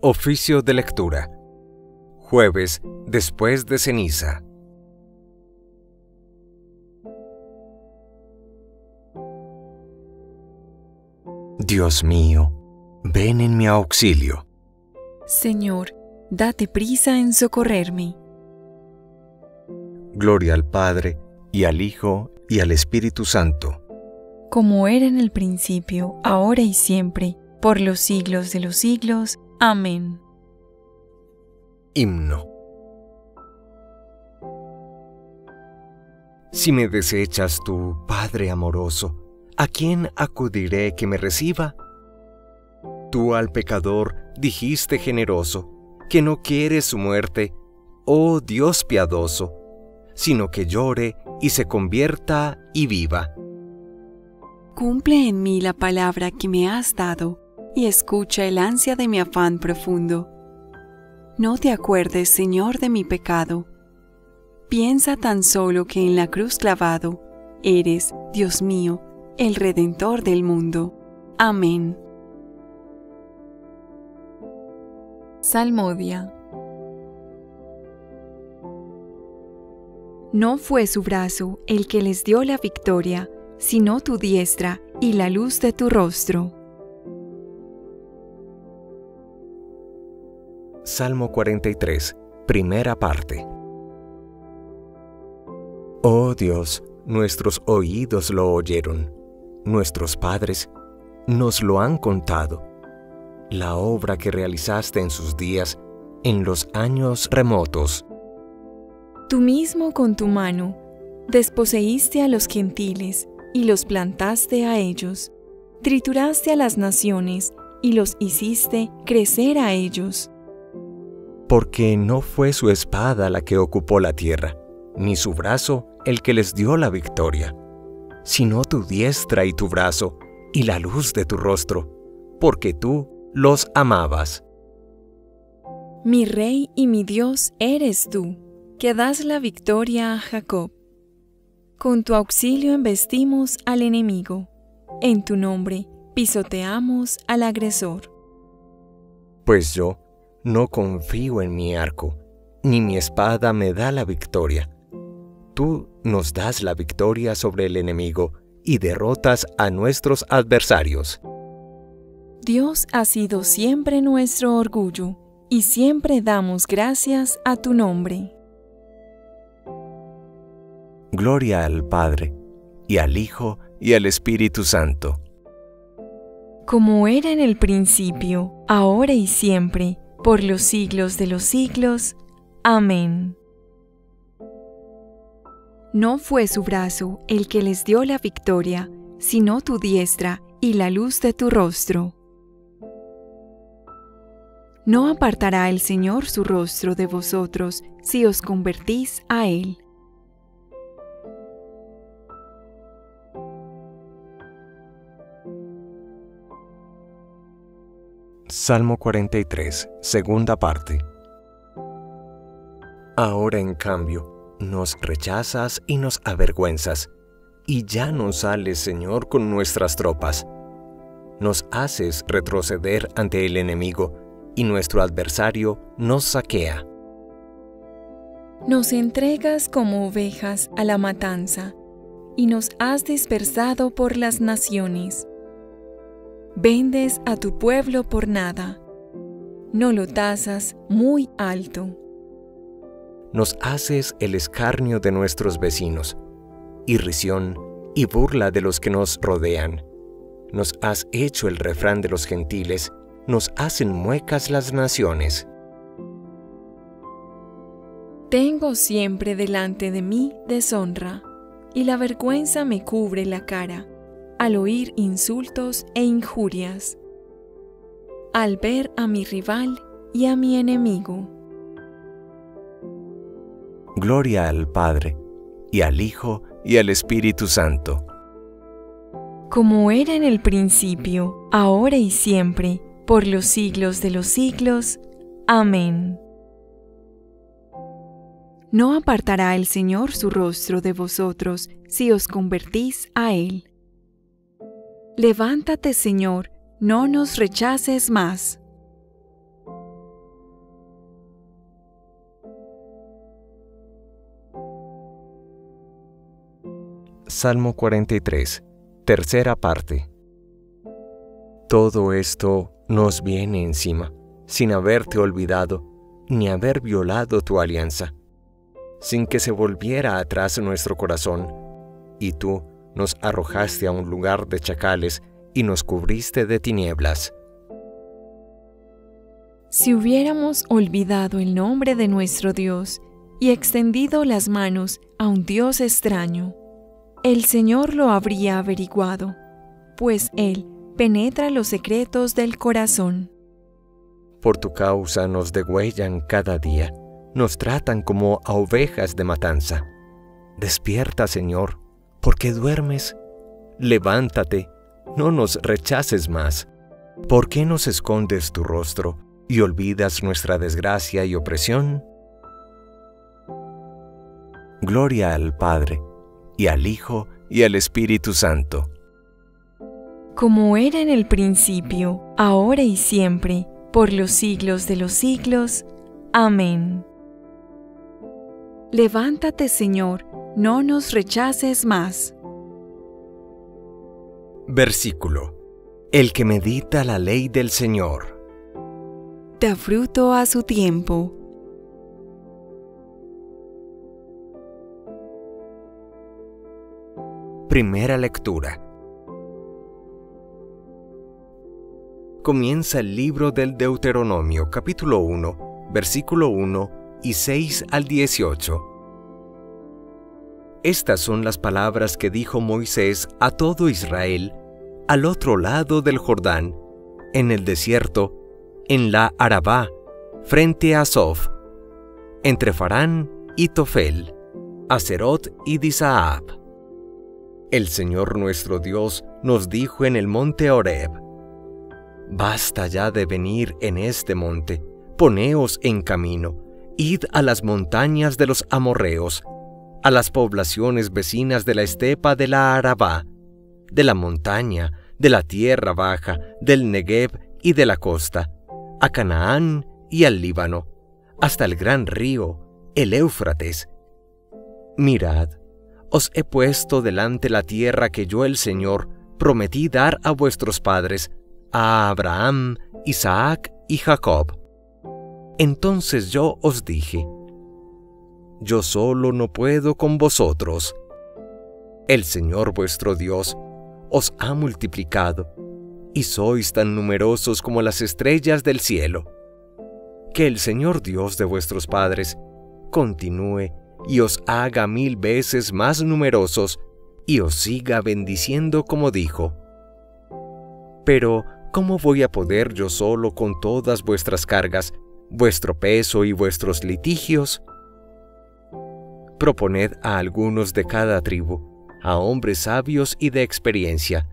Oficio de lectura. Jueves después de ceniza. Dios mío, ven en mi auxilio. Señor, date prisa en socorrerme. Gloria al Padre, y al Hijo, y al Espíritu Santo. Como era en el principio, ahora y siempre, por los siglos de los siglos. Amén. Himno. Si me desechas tú, Padre amoroso, ¿a quién acudiré que me reciba? Tú al pecador dijiste generoso, que no quieres su muerte, oh Dios piadoso, sino que llore y se convierta y viva. Cumple en mí la palabra que me has dado y escucha el ansia de mi afán profundo. No te acuerdes, Señor, de mi pecado. Piensa tan solo que en la cruz clavado eres, Dios mío, el Redentor del mundo. Amén. Salmodia. No fue su brazo el que les dio la victoria, sino tu diestra y la luz de tu rostro. Salmo 43, primera parte. Oh Dios, nuestros oídos lo oyeron, nuestros padres nos lo han contado, la obra que realizaste en sus días, en los años remotos. Tú mismo con tu mano desposeíste a los gentiles y los plantaste a ellos, trituraste a las naciones y los hiciste crecer a ellos. Porque no fue su espada la que ocupó la tierra, ni su brazo el que les dio la victoria, sino tu diestra y tu brazo y la luz de tu rostro, porque tú los amabas. Mi rey y mi Dios eres tú, que das la victoria a Jacob. Con tu auxilio embestimos al enemigo, en tu nombre pisoteamos al agresor. Pues yo no confío en mi arco, ni mi espada me da la victoria. Tú nos das la victoria sobre el enemigo y derrotas a nuestros adversarios. Dios ha sido siempre nuestro orgullo, y siempre damos gracias a tu nombre. Gloria al Padre, y al Hijo, y al Espíritu Santo. Como era en el principio, ahora y siempre, por los siglos de los siglos. Amén. No fue su brazo el que les dio la victoria, sino tu diestra y la luz de tu rostro. No apartará el Señor su rostro de vosotros si os convertís a Él. Salmo 43, segunda parte. Ahora en cambio, nos rechazas y nos avergüenzas, y ya no sales, Señor, con nuestras tropas. Nos haces retroceder ante el enemigo, y nuestro adversario nos saquea. Nos entregas como ovejas a la matanza, y nos has dispersado por las naciones vendes a tu pueblo por nada, no lo tasas muy alto. Nos haces el escarnio de nuestros vecinos, irrisión y burla de los que nos rodean. Nos has hecho el refrán de los gentiles, nos hacen muecas las naciones. Tengo siempre delante de mí deshonra, y la vergüenza me cubre la cara al oír insultos e injurias, al ver a mi rival y a mi enemigo. Gloria al Padre, y al Hijo, y al Espíritu Santo. Como era en el principio, ahora y siempre, por los siglos de los siglos. Amén. No apartará el Señor su rostro de vosotros si os convertís a Él. Levántate, Señor, no nos rechaces más. Salmo 43, tercera parte. Todo esto nos viene encima, sin haberte olvidado, ni haber violado tu alianza, sin que se volviera atrás nuestro corazón, y tú, nos arrojaste a un lugar de chacales y nos cubriste de tinieblas. Si hubiéramos olvidado el nombre de nuestro Dios y extendido las manos a un Dios extraño, el Señor lo habría averiguado, pues Él penetra los secretos del corazón. Por tu causa nos degüellan cada día, nos tratan como a ovejas de matanza. Despierta, Señor, porque duermes. Levántate, no nos rechaces más. ¿Por qué nos escondes tu rostro y olvidas nuestra desgracia y opresión? Gloria al Padre, y al Hijo, y al Espíritu Santo. Como era en el principio, ahora y siempre, por los siglos de los siglos. Amén. Levántate, Señor, no nos rechaces más. Versículo. El que medita la ley del Señor. Da fruto a su tiempo. Primera lectura. Comienza el libro del Deuteronomio capítulo 1, versículo 1 y 6 al 18. Estas son las palabras que dijo Moisés a todo Israel al otro lado del Jordán, en el desierto, en la Arabá, frente a Sof, entre Farán y Tofel, Acerot y Disaab. El Señor nuestro Dios nos dijo en el monte Horeb, Basta ya de venir en este monte, poneos en camino, id a las montañas de los amorreos, a las poblaciones vecinas de la estepa de la Arabá, de la montaña, de la tierra baja, del Negev y de la costa, a Canaán y al Líbano, hasta el gran río, el Éufrates. Mirad, os he puesto delante la tierra que yo el Señor prometí dar a vuestros padres, a Abraham, Isaac y Jacob. Entonces yo os dije, yo solo no puedo con vosotros. El Señor vuestro Dios os ha multiplicado, y sois tan numerosos como las estrellas del cielo. Que el Señor Dios de vuestros padres continúe y os haga mil veces más numerosos, y os siga bendiciendo como dijo. Pero, ¿cómo voy a poder yo solo con todas vuestras cargas, vuestro peso y vuestros litigios? Proponed a algunos de cada tribu, a hombres sabios y de experiencia,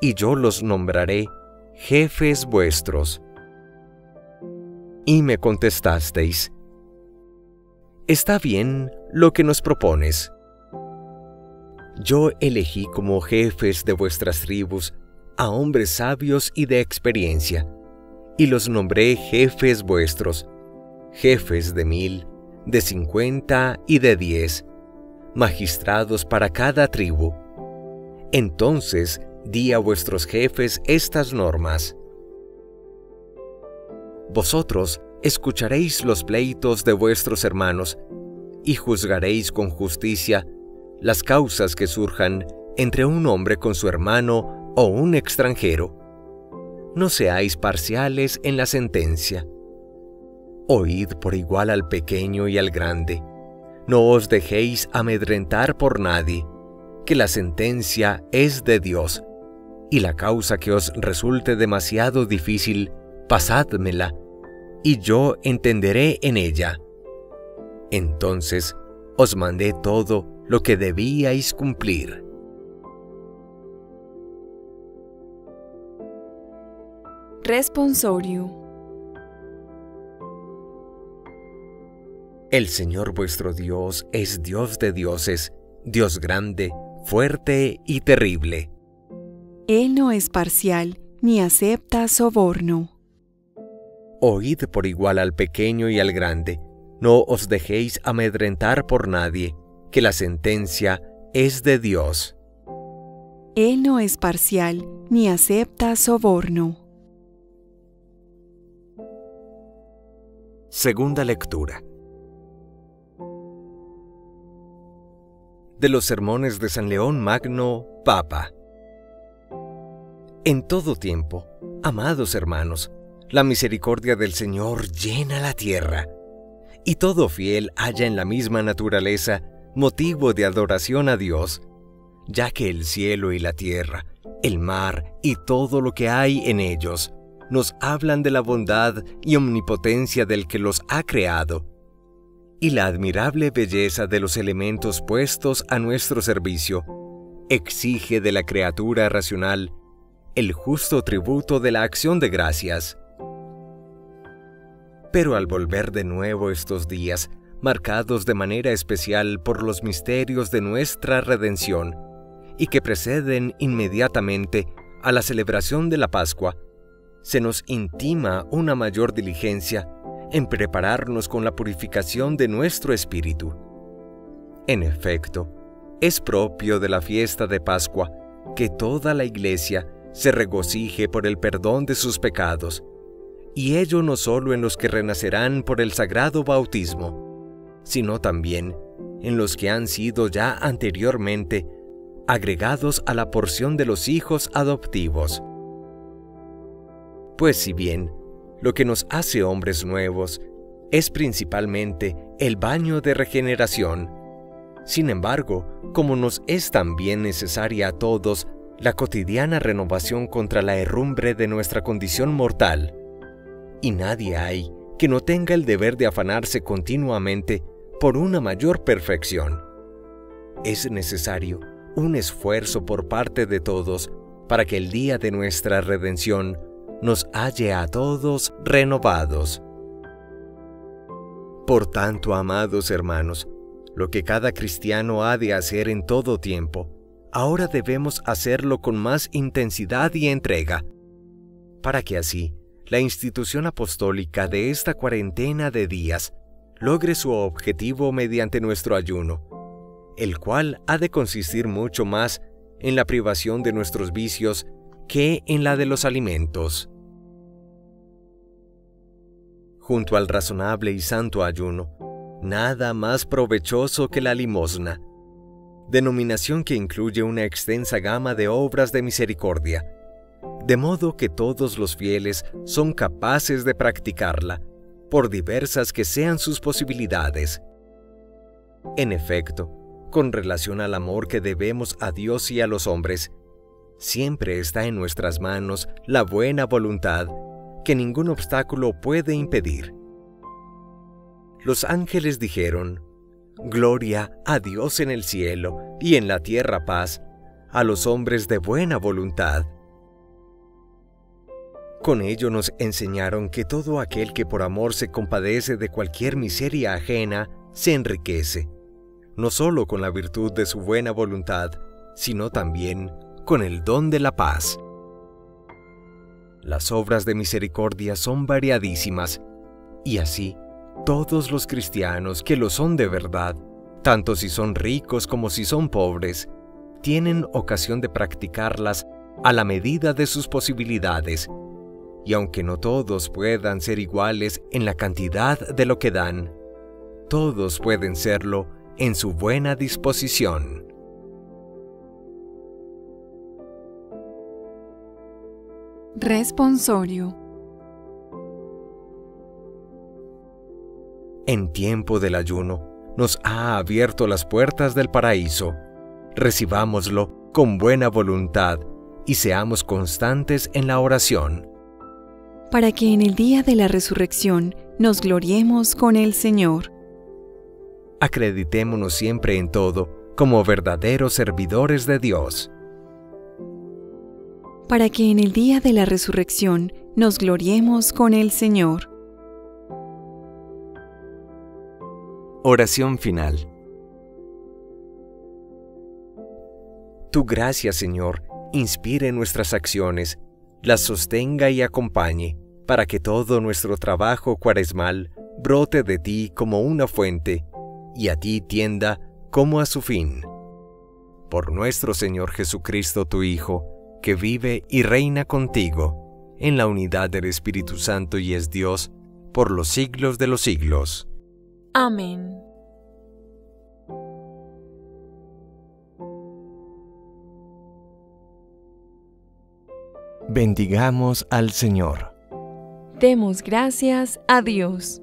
y yo los nombraré jefes vuestros. Y me contestasteis, Está bien lo que nos propones. Yo elegí como jefes de vuestras tribus a hombres sabios y de experiencia, y los nombré jefes vuestros, jefes de mil, de cincuenta y de diez, magistrados para cada tribu. Entonces di a vuestros jefes estas normas. Vosotros escucharéis los pleitos de vuestros hermanos y juzgaréis con justicia las causas que surjan entre un hombre con su hermano o un extranjero. No seáis parciales en la sentencia. Oíd por igual al pequeño y al grande. No os dejéis amedrentar por nadie, que la sentencia es de Dios, y la causa que os resulte demasiado difícil, pasádmela y yo entenderé en ella. Entonces os mandé todo lo que debíais cumplir. Responsorio. El Señor vuestro Dios es Dios de dioses, Dios grande, fuerte y terrible. Él no es parcial ni acepta soborno. Oíd por igual al pequeño y al grande, no os dejéis amedrentar por nadie, que la sentencia es de Dios. Él no es parcial ni acepta soborno. Segunda lectura de los sermones de San León Magno, Papa. En todo tiempo, amados hermanos, la misericordia del Señor llena la tierra, y todo fiel haya en la misma naturaleza motivo de adoración a Dios, ya que el cielo y la tierra, el mar y todo lo que hay en ellos, nos hablan de la bondad y omnipotencia del que los ha creado y la admirable belleza de los elementos puestos a nuestro servicio exige de la criatura racional el justo tributo de la acción de gracias. Pero al volver de nuevo estos días, marcados de manera especial por los misterios de nuestra redención, y que preceden inmediatamente a la celebración de la Pascua, se nos intima una mayor diligencia en prepararnos con la purificación de nuestro espíritu. En efecto, es propio de la fiesta de Pascua que toda la iglesia se regocije por el perdón de sus pecados, y ello no solo en los que renacerán por el sagrado bautismo, sino también en los que han sido ya anteriormente agregados a la porción de los hijos adoptivos. Pues si bien lo que nos hace hombres nuevos es principalmente el baño de regeneración. Sin embargo, como nos es también necesaria a todos la cotidiana renovación contra la herrumbre de nuestra condición mortal, y nadie hay que no tenga el deber de afanarse continuamente por una mayor perfección. Es necesario un esfuerzo por parte de todos para que el día de nuestra redención nos halle a todos renovados. Por tanto, amados hermanos, lo que cada cristiano ha de hacer en todo tiempo, ahora debemos hacerlo con más intensidad y entrega, para que así la institución apostólica de esta cuarentena de días logre su objetivo mediante nuestro ayuno, el cual ha de consistir mucho más en la privación de nuestros vicios que en la de los alimentos. Junto al razonable y santo ayuno, nada más provechoso que la limosna, denominación que incluye una extensa gama de obras de misericordia, de modo que todos los fieles son capaces de practicarla, por diversas que sean sus posibilidades. En efecto, con relación al amor que debemos a Dios y a los hombres, Siempre está en nuestras manos la buena voluntad que ningún obstáculo puede impedir. Los ángeles dijeron, Gloria a Dios en el cielo y en la tierra paz a los hombres de buena voluntad. Con ello nos enseñaron que todo aquel que por amor se compadece de cualquier miseria ajena se enriquece, no solo con la virtud de su buena voluntad, sino también con el don de la paz. Las obras de misericordia son variadísimas, y así todos los cristianos que lo son de verdad, tanto si son ricos como si son pobres, tienen ocasión de practicarlas a la medida de sus posibilidades, y aunque no todos puedan ser iguales en la cantidad de lo que dan, todos pueden serlo en su buena disposición. Responsorio. En tiempo del ayuno, nos ha abierto las puertas del paraíso. Recibámoslo con buena voluntad y seamos constantes en la oración. Para que en el día de la resurrección nos gloriemos con el Señor. Acreditémonos siempre en todo como verdaderos servidores de Dios para que en el día de la resurrección nos gloriemos con el Señor. Oración final. Tu gracia, Señor, inspire nuestras acciones, las sostenga y acompañe, para que todo nuestro trabajo cuaresmal brote de ti como una fuente, y a ti tienda como a su fin. por nuestro Señor Jesucristo, tu Hijo, que vive y reina contigo, en la unidad del Espíritu Santo y es Dios, por los siglos de los siglos. Amén. Bendigamos al Señor. Demos gracias a Dios.